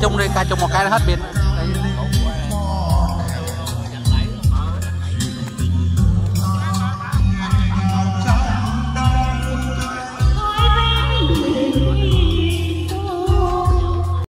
chung đi ca chung một cái là hết pin.